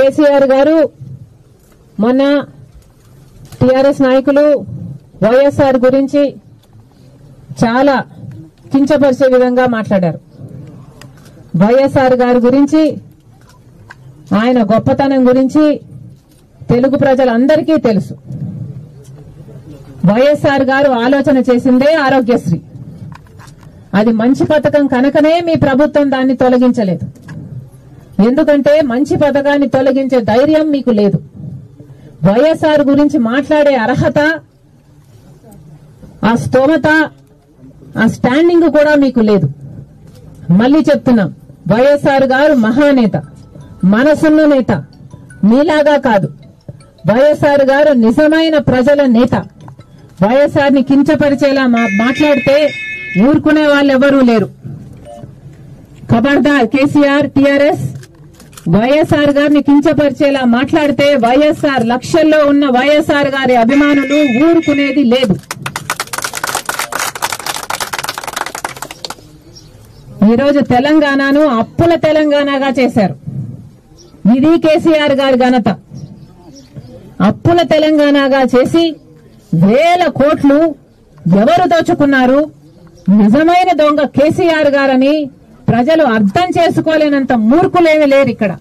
కేసీఆర్ గారు మొన్న టిఆర్ఎస్ నాయకులు వైఎస్ఆర్ గురించి చాలా కించపరిచే విధంగా మాట్లాడారు. వైఎస్ఆర్ గారి గురించి ఆయన గొప్పతనం గురించి తెలుగు ప్రజలందరికీ తెలుసు. వైఎస్ఆర్ గారు ఆలోచన చేసిందే ఆరోగ్యశ్రీ. అది మంచి పథకం కనుకనే మీ ప్రభుత్వం దాన్ని తొలగించలేదు. ఎందుకంటే మంచి పథకాన్ని తొలగించే ధైర్యం మీకు లేదు. వైఎస్ఆర్ గురించి మాట్లాడే అర్హత ఆ స్తోమత ఆ స్టాండింగ్ కూడా మీకు లేదు. మళ్ళీ చెప్తున్నాం వైఎస్ఆర్ గారు మహానేత మనసున్న నేత మీలాగా కాదు. వైఎస్ఆర్ గారు నిజమైన ప్రజల నేత. వైఎస్ఆర్ని కించపరిచేలా మా- మాట్లాడితే ఊరుకునే వాళ్ళు ఎవరూ లేరు. ఖబర్దార్ కేసీఆర్ టిఆర్ఎస్ వైఎస్ఆర్ గారిని కించపరిచేలా మాట్లాడితే వైఎస్ఆర్ లక్షల్లో ఉన్న వైఎస్ఆర్ గారి అభిమానులు ఊరుకునేది లేదు. ఈరోజు తెలంగాణను అప్పుల తెలంగాణగా చేశారు. ఇది కేసీఆర్ గారి ఘనత. అప్పుల తెలంగాణగా చేసి వేల కోట్లు ఎవరు దోచుకున్నారు? నిజమైన దొంగ కేసీఆర్ గారని ప్రజలు అర్థం చేసుకోలేనంత మూర్ఖులేమి లేరు ఇక్కడ.